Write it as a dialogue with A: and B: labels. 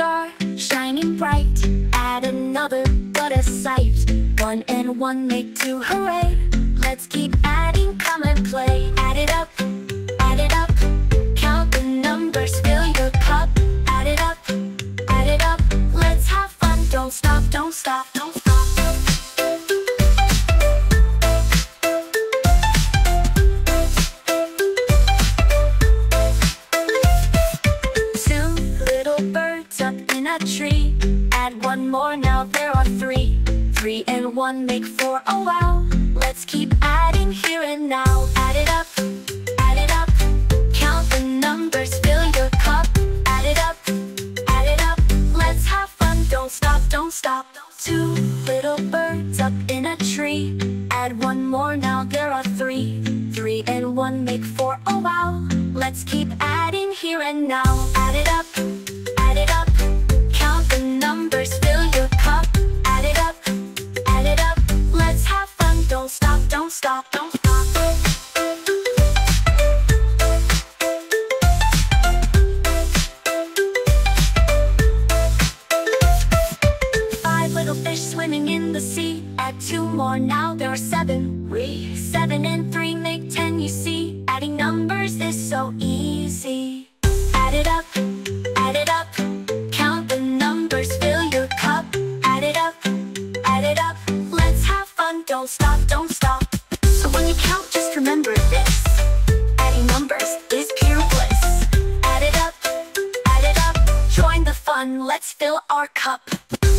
A: star shining bright. Add another, but a sight. One and one make two, hooray. Let's keep adding. Little up in a tree. Add one more, now there are three. Three and one make four, oh wow. Let's keep adding here and now. Add it up, add it up. Count the numbers, fill your cup. Add it up, add it up. Let's have fun, don't stop, don't stop. Two little birds up in a tree. Add one more, now there are three. Three and one make four, oh wow. Let's keep adding here and now. Stop, don't stop. Five little fish swimming in the sea. Add two more, now there are seven. We seven and three make ten. You see, adding numbers is so easy. Add it up, add it up. Count the numbers, fill your cup. Add it up, add it up. Let's have fun, don't stop, don't fun, let's fill our cup.